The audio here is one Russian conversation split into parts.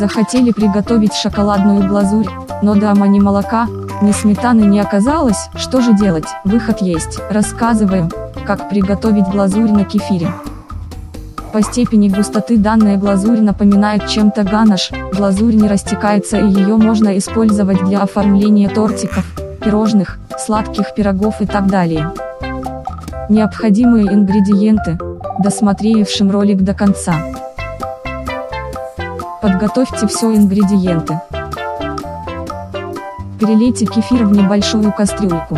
Захотели приготовить шоколадную глазурь, но дома ни молока, ни сметаны не оказалось, что же делать, выход есть, рассказываю, как приготовить глазурь на кефире. По степени густоты данная глазурь напоминает чем-то ганаш, глазурь не растекается и ее можно использовать для оформления тортиков, пирожных, сладких пирогов и так далее. Необходимые ингредиенты, досмотревшим ролик до конца. Подготовьте все ингредиенты. Перелейте кефир в небольшую кастрюльку.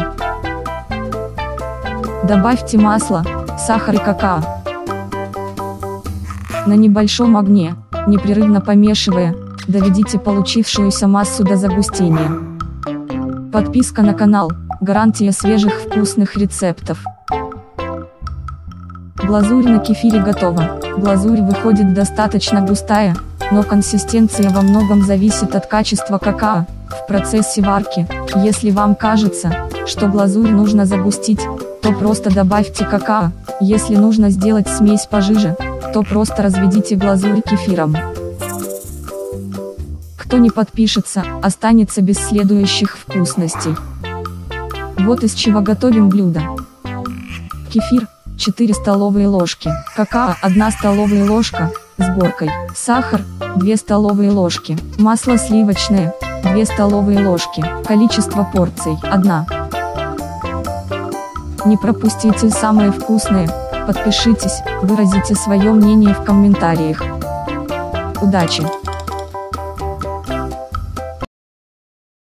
Добавьте масло, сахар и какао. На небольшом огне, непрерывно помешивая, доведите получившуюся массу до загустения. Подписка на канал, гарантия свежих вкусных рецептов. Глазурь на кефире готова. Глазурь выходит достаточно густая, но консистенция во многом зависит от качества какао. В процессе варки, если вам кажется, что глазурь нужно загустить, то просто добавьте какао, если нужно сделать смесь пожиже, то просто разведите глазурь кефиром. Кто не подпишется, останется без следующих вкусностей. Вот из чего готовим блюдо. Кефир, 4 столовые ложки, какао 1 столовая ложка, с горкой, сахар, 2 столовые ложки, масло сливочное, 2 столовые ложки, количество порций, 1. Не пропустите самые вкусные, подпишитесь, выразите свое мнение в комментариях. Удачи!